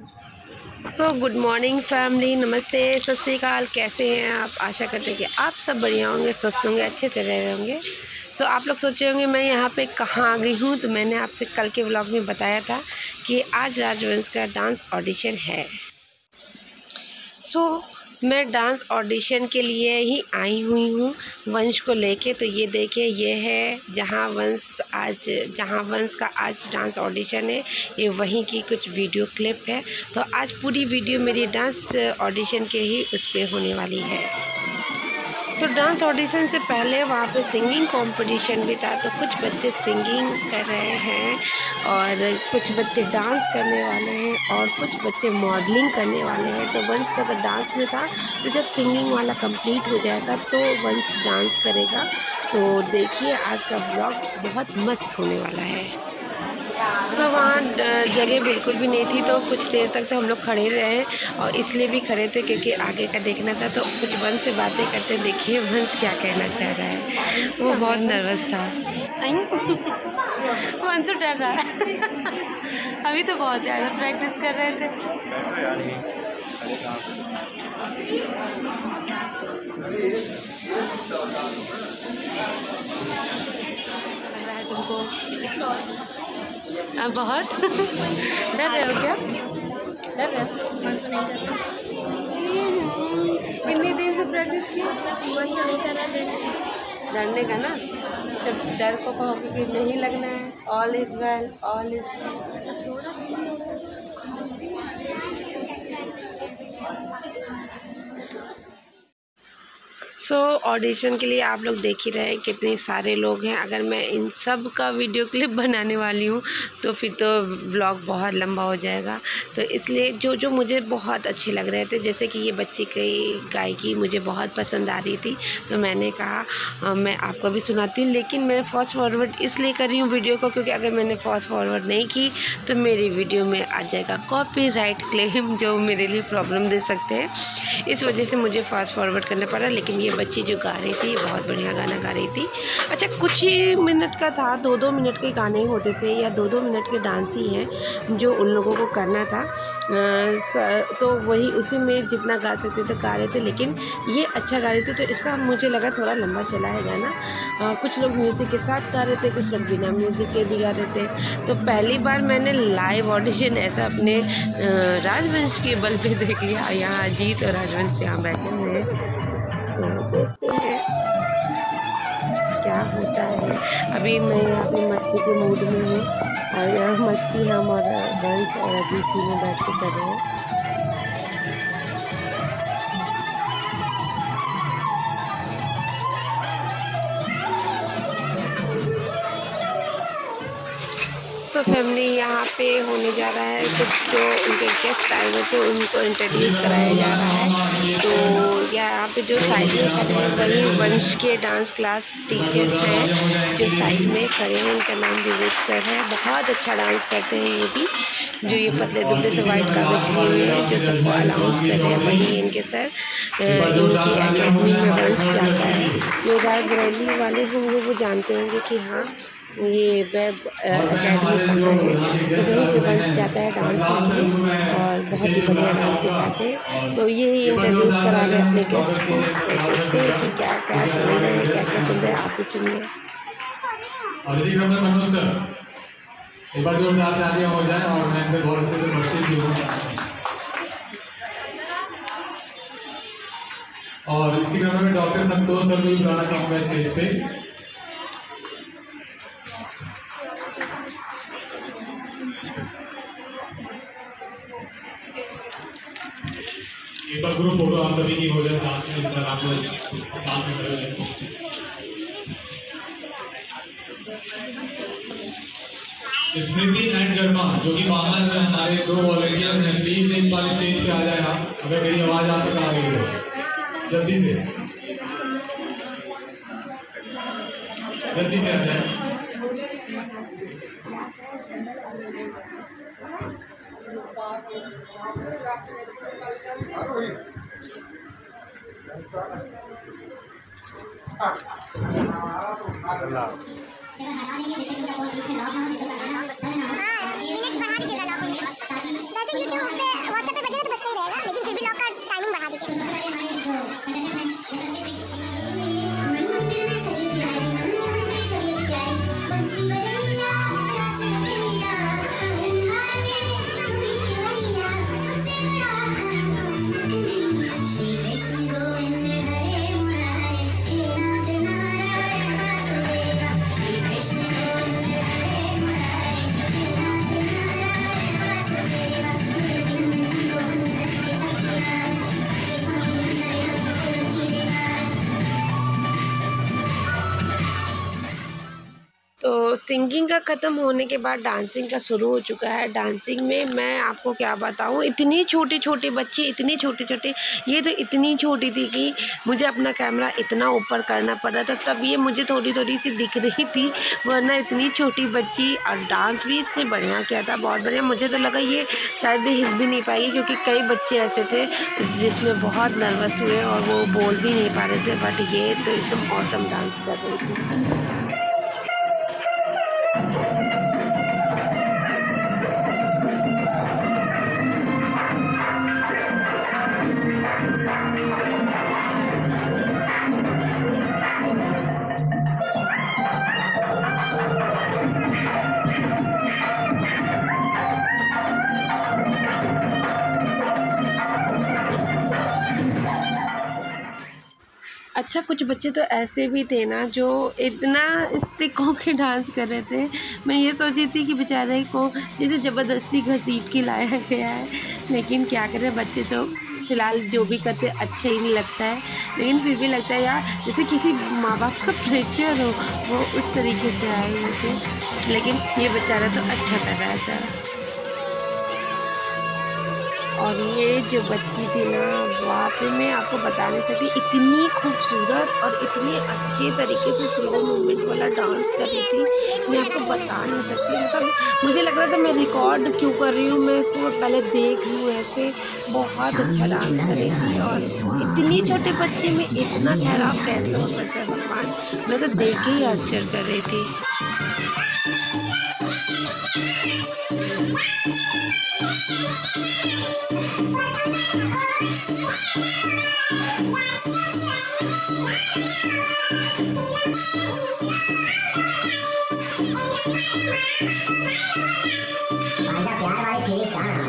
So good morning family नमस्ते सत श्रीकाल कैसे हैं आप? आशा करते हैं कि आप सब बढ़िया होंगे स्वस्थ होंगे अच्छे से रह रहे होंगे। सो so, आप लोग सोचे होंगे मैं यहाँ पे कहाँ आ गई हूँ? तो मैंने आपसे कल के ब्लॉग में बताया था कि आज राजवंश का डांस ऑडिशन है। सो so, मैं डांस ऑडिशन के लिए ही आई हुई हूँ वंश को लेके। तो ये देखिए, ये है जहाँ वंश आज, जहाँ वंश का आज डांस ऑडिशन है। ये वहीं की कुछ वीडियो क्लिप है। तो आज पूरी वीडियो मेरी डांस ऑडिशन के ही उस पर होने वाली है। तो डांस ऑडिशन से पहले वहाँ पे सिंगिंग कंपटीशन भी था तो कुछ बच्चे सिंगिंग कर रहे हैं और कुछ बच्चे डांस करने वाले हैं और कुछ बच्चे मॉडलिंग करने वाले हैं। तो वंश अगर डांस में था तो जब सिंगिंग वाला कंप्लीट हो जाएगा तो वंश डांस करेगा। तो देखिए आज का ब्लॉग बहुत मस्त होने वाला है। सो वहाँ जगह बिल्कुल भी नहीं थी तो कुछ देर तक तो हम लोग खड़े रहे और इसलिए भी खड़े थे क्योंकि आगे का देखना था तो कुछ वंश से बातें करते देखिए वंश क्या कहना चाह रहा है। वो बहुत नर्वस था। वंश तो डर रहा है। अभी तो बहुत ज़्यादा प्रैक्टिस कर रहे थे। तुमको। आ, बहुत डर रहे हो क्या? डर रहे कितनी देर से प्रैक्टिस की डरने का ना? जब डर को कहो कि नहीं लगना है all is well all is well so so, audition के लिए आप लोग देख ही रहे हैं कितने सारे लोग हैं। अगर मैं इन सब का वीडियो क्लिप बनाने वाली हूँ तो फिर तो ब्लॉग बहुत लंबा हो जाएगा। तो इसलिए जो जो मुझे बहुत अच्छे लग रहे थे जैसे कि ये बच्ची की गायकी मुझे बहुत पसंद आ रही थी तो मैंने कहा मैं आपको भी सुनाती हूँ। लेकिन मैं फास्ट फॉरवर्ड इसलिए कर रही हूँ वीडियो को क्योंकि अगर मैंने फास्ट फॉरवर्ड नहीं की तो मेरी वीडियो में आ जाएगा कॉपी क्लेम जो मेरे लिए प्रॉब्लम दे सकते हैं। इस वजह से मुझे फास्ट फॉरवर्ड करना पड़ा लेकिन ये बच्ची जो गा रही थी, बहुत बढ़िया गाना गा रही थी। अच्छा कुछ ही मिनट का था दो दो मिनट के गाने होते थे या दो दो मिनट के डांस ही हैं जो उन लोगों को करना था। तो वही उसी में जितना गा सकते थे, गा रहे थे, लेकिन ये अच्छा गा रहे थे तो इसका मुझे लगा थोड़ा लंबा चला है गाना। कुछ लोग म्यूज़िक के साथ गा रहे थे, कुछ लोग बिना म्यूज़िक के भी गा रहे थे। तो पहली बार मैंने लाइव ऑडिशन ऐसा अपने राजवंश के बल पे देख लिया, यहाँ अजीत और राजवंश यहाँ बैठे हुए हैं। क्या होता है? अभी मैं अपनी मस्ती के मूड में हूँ और मस्ती हम और और अजीत में बैठ के कर रहे हैं। सो फैमिली यहाँ पे होने जा रहा है कुछ जो उनके गेस्ट आए हुए थे उनको इंट्रोड्यूस कराया जा रहा है। तो यहाँ पे जो साइड में खड़े हैं, वही वंश के डांस क्लास टीचर हैं, जो साइड में खड़े हैं। उनका नाम विवेक सर है। बहुत अच्छा डांस करते हैं ये भी, जो ये पतले दुबले से वाइट कागज़ लिए हुए हैं, जो सबको अनाउंस कर रहे हैं। वही इनके सर। इनकी अकेडमी में वंश जाता है। जो रायबरेली वाले होंगे, वो जानते होंगे कि हाँ ये वेब अकेडमी है। तो वहीं पे वंश जाता है डांस और बहुत ही बढ़िया डांस सिखाते हैं। तो ये इंट्रोड्यूस करा रहे अपने गेस्ट को। देखते हैं कि क्या क्या सुन रहे हैं क्या क्या सुन रहे हैं आप भी सुनिए। एक बार जोरदार तालियाँ हो जाए और मैं इनसे बहुत अच्छे से बच्चे भी हूँ और इसी क्रम में डॉक्टर संतोष सर को भी बुलाना चाहूँगा स्टेज पे। ग्रुप फ़ोटो आप सभी की हो जाए, साथ में सर आप लोग साथ में खड़े स्मृति एंड गर्मा, जो कि बाहर से हमारे दो वॉलंटियर हैं प्लीज़ एक बार स्टेज पे आ जाए आप, अगर मेरी आवाज़ आप तक आ रही है। जल्दी से। जल्दी से आ जाए। हटा देंगे जैसे कि वो बीच में लॉक ना हो सिंगिंग का ख़त्म होने के बाद डांसिंग का शुरू हो चुका है। डांसिंग में मैं आपको क्या बताऊँ, इतनी छोटे छोटे बच्चे, इतनी छोटे छोटे ये तो इतनी छोटी थी कि मुझे अपना कैमरा इतना ऊपर करना पड़ा था, तब ये मुझे थोड़ी थोड़ी सी दिख रही थी, वरना इतनी छोटी बच्ची और डांस भी इसने बढ़िया किया था, बहुत बढ़िया। मुझे तो लगा ये शायद हिल भी नहीं पाएगी, क्योंकि कई बच्चे ऐसे थे जिसमें बहुत नर्वस हुए और वो बोल भी नहीं पा रहे थे, बट ये तो एकदम औसम डांस कर रही थी। अच्छा कुछ बच्चे तो ऐसे भी थे ना जो इतना स्टिक होके डांस कर रहे थे। मैं ये सोची थी कि बेचारे को जैसे ज़बरदस्ती घसीट के लाया गया है। लेकिन क्या करें, बच्चे तो फ़िलहाल जो भी करते, अच्छे ही नहीं लगता है। लेकिन फिर भी लगता है, यार, जैसे किसी माँ बाप का प्रेशर हो, वो उस तरीके से आए थे लेकिन ये बेचारा तो अच्छा कर रहा था। और ये जो बच्ची थी ना वहाँ पे मैं आपको बता नहीं सकती इतनी खूबसूरत और इतनी अच्छे तरीके से स्लो मूवमेंट वाला डांस कर रही थी। मैं आपको बता नहीं सकती मतलब मुझे लग रहा था मैं रिकॉर्ड क्यों कर रही हूँ, मैं इसको पहले देख लूँ ऐसे। बहुत अच्छा डांस कर रही थी और इतनी छोटे बच्चे में इतना ठहराव कैसे हो सकता है भगवान? मैं तो देख के ही आश्चर्य कर रही थी। प्यार वाली फीलिंग्स कहाँ सो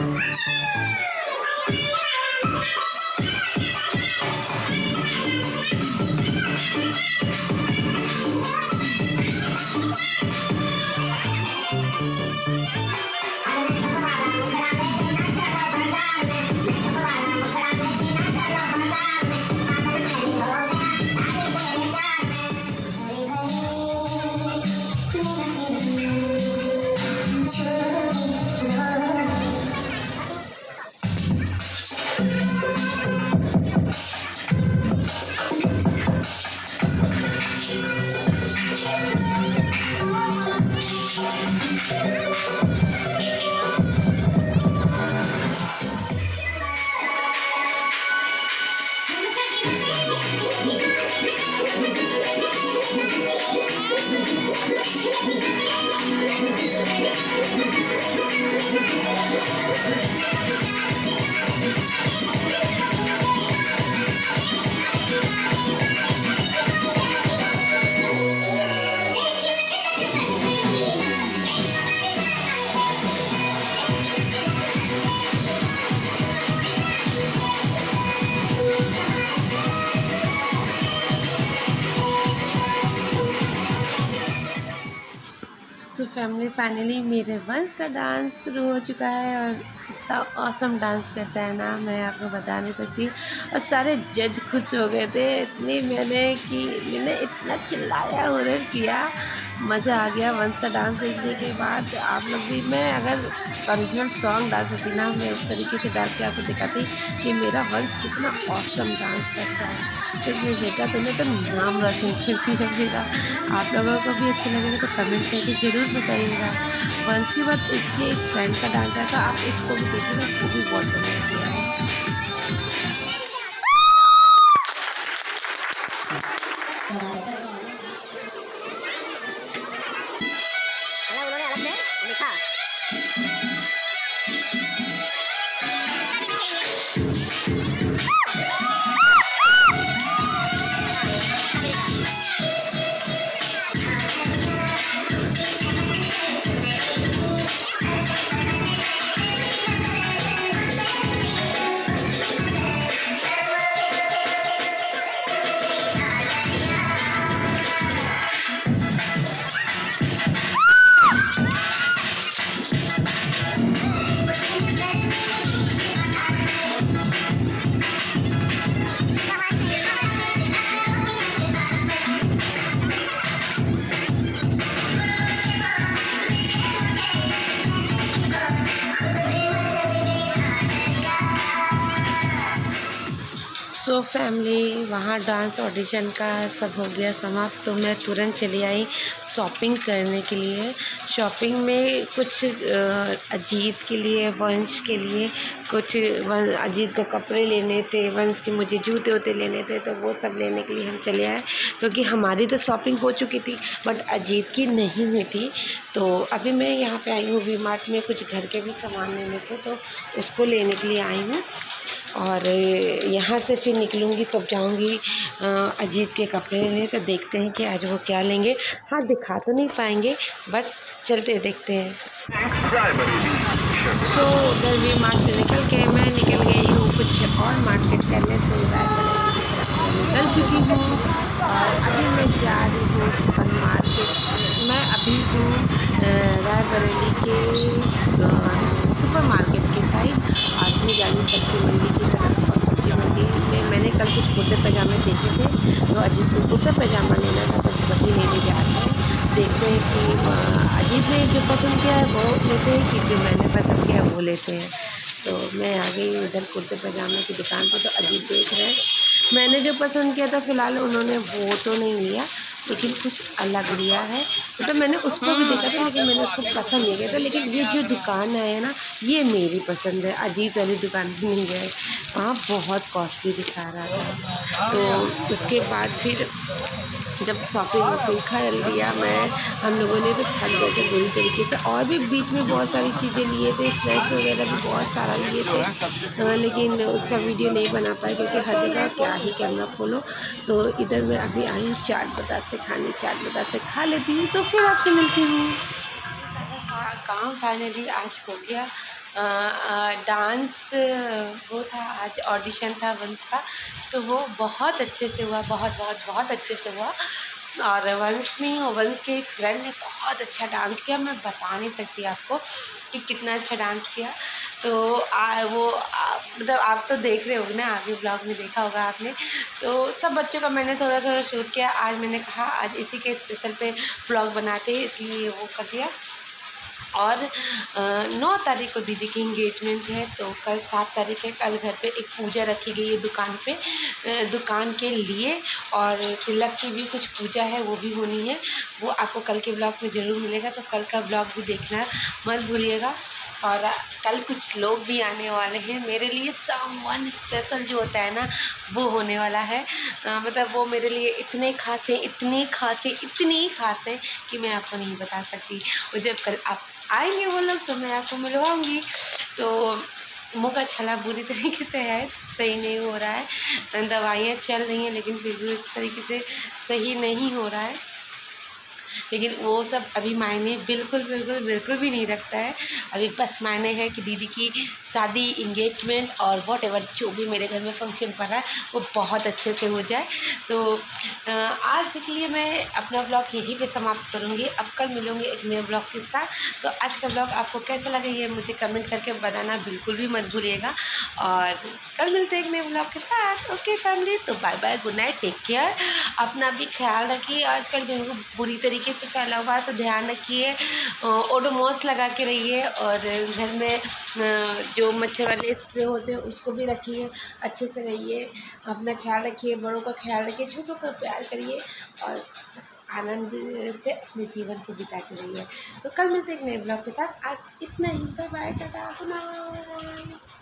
फैमिली फाइनली मेरे वंश का डांस शुरू हो चुका है और इतना औसम डांस करता है ना, मैं आपको बता नहीं सकती। और सारे जज खुश हो गए थे। इतनी मैंने कि, मैंने इतना चिल्लाया और किया। मज़ा आ गया वंश का डांस देखने के बाद। आप लोग भी, मैं अगर ओरिजिनल सॉन्ग डाल सकती ना, मैं उस तरीके से डाल के आपको दिखाती कि मेरा वंश कितना औसम डांस करता है। तो मैं बेटा तूने तो नाम रोशन कर दिया मेरा। आप लोगों को भी अच्छा लगेगा तो कमेंट करके ज़रूर बताइएगा। वंश के बाद इसके एक फ्रेंड का डांस आया था आप उसको भी देखिएगा, वो भी बहुत बढ़िया किया। फैमिली, वहाँ डांस ऑडिशन का सब हो गया समाप्त। तो मैं तुरंत चली आई शॉपिंग करने के लिए। शॉपिंग में कुछ अजीत के लिए, वंश के लिए कुछ अजीत को कपड़े लेने थे, वंश के मुझे जूते वूते लेने थे तो वो सब लेने के लिए हम चले आए। क्योंकि हमारी तो शॉपिंग हो चुकी थी, बट अजीत की नहीं हुई थी। तो अभी मैं यहाँ पे आई हूँ वी मार्ट में, कुछ घर के भी सामान लेने थे तो उसको लेने के लिए आई हूँ। और यहाँ से फिर निकलूँगी तब जाऊँगी अजीत के कपड़े लेने तो देखते हैं कि आज वो क्या लेंगे। हाँ दिखा तो नहीं पाएँगे बट चलते देखते हैं। सो भी मार्ट से निकल के मैं निकल गई हूँ कुछ और मार्केट करने तो निकल चुकी हूँ। और अभी मैं जा रही हूँ मैं अभी हूँ रायबरेली के सुपर मार्केट के साइड, आदमी जानी सब्ज़ी मंडी की तरफ़। और सब्ज़ी मंडी में मैंने कल कुछ कुर्ते पैजामे देखे थे तो अजीत को कुर्ता पैजामा लेना था तो वही लेने जा रहे हैं। देखते हैं कि अजीत ने जो पसंद किया है, वो लेते हैं कि जो मैंने पसंद किया वो लेते हैं। तो मैं आ गई इधर कुर्ते पैजामे की दुकान पर तो अजीत देख रहे हैं। मैंने जो पसंद किया था, फ़िलहाल उन्होंने वो तो नहीं लिया लेकिन कुछ अलग लिया है। मतलब तो मैंने उसको भी देखा था लेकिन मैंने उसको पसंद नहीं किया था, लेकिन ये जो दुकान है ना, ये मेरी पसंद है। अजीत वाली दुकान भी नहीं गए वहाँ बहुत कॉस्टली दिखा रहा था तो उसके बाद फिर जब शॉपिंग वॉपिंग कर लिया मैं, हम लोगों ने तो थक गए थे बुरी तरीके से। और भी बीच में बहुत सारी चीज़ें लिए थे स्नैक्स वगैरह भी बहुत सारा लिए थे। लेकिन उसका वीडियो नहीं बना पाया क्योंकि हर जगह क्या ही कैमरा खोलो। तो इधर मैं अभी आई हूँ, चाट बतासे खाने, चाट बतासे खा लेती हूँ। तो फिर आपसे मिलती हूँ। काम फाइनली आज हो गया। डांस वो था आज ऑडिशन था वंश का तो वो बहुत अच्छे से हुआ बहुत बहुत बहुत अच्छे से हुआ। और वंश हो वंश के एक फ्रेंड ने बहुत अच्छा डांस किया मैं बता नहीं सकती आपको कि कितना अच्छा डांस किया। तो आ, वो मतलब आप तो देख रहे होगे ना आगे ब्लॉग में देखा होगा आपने। तो सब बच्चों का मैंने थोड़ा थोड़ा शूट किया आज मैंने कहा आज इसी के स्पेशल पे ब्लॉग बनाते हैं इसलिए वो कर दिया। और नौ तारीख को दीदी की इंगेजमेंट है तो कल सात तारीख है, कल घर पे एक पूजा रखी गई है दुकान पे दुकान के लिए, और तिलक की भी कुछ पूजा है, वो भी होनी है, वो आपको कल के ब्लॉग में ज़रूर मिलेगा तो कल का ब्लॉग भी देखना मत भूलिएगा, और कल कुछ लोग भी आने वाले हैं, मेरे लिए सम वन स्पेशल जो होता है ना, वो होने वाला है मतलब वो मेरे लिए इतने खास हैं, इतने खास हैं, इतनी खास हैं, कि मैं आपको नहीं बता सकती वो जब कल आप आएँगे वो लोग तो मैं आपको मिलवाऊँगी। तो मुँह का छला बुरी तरीके से है, सही नहीं हो रहा है। तो दवाइयाँ चल रही हैं, लेकिन फिर भी उस तरीके से सही नहीं हो रहा है। लेकिन वो सब अभी मायने बिल्कुल बिल्कुल बिल्कुल भी नहीं रखता है। अभी बस मायने है कि दीदी की शादी इंगेजमेंट और वॉट एवर जो भी मेरे घर में फ़ंक्शन पड़ रहा है, वो बहुत अच्छे से हो जाए। तो आज के लिए मैं अपना ब्लॉग यहीं पे समाप्त करूँगी। अब कल मिलूँगी एक नए ब्लॉग के साथ। तो आज का ब्लॉग आपको कैसा लगा ये मुझे कमेंट करके बताना बिल्कुल भी मत भूलिएगा। और कल मिलते हैं एक नए ब्लॉग के साथ। ओके फैमिली तो bye bye good night take care अपना भी ख्याल रखिए। आजकल डेंगू बुरी तरीके से फैला हुआ है तो ध्यान रखिए। ओडोमोस लगा के रहिए और घर में जो मच्छर वाले स्प्रे होते हैं, उसको भी रखिए, अच्छे से रहिए। अपना ख्याल रखिए, बड़ों का ख्याल रखिए, छोटों का प्यार करिए और आनंद से अपने जीवन को बिताते रहिए। तो कल मिलते एक नए ब्लॉग के साथ। आज इतना ही। Bye bye Tata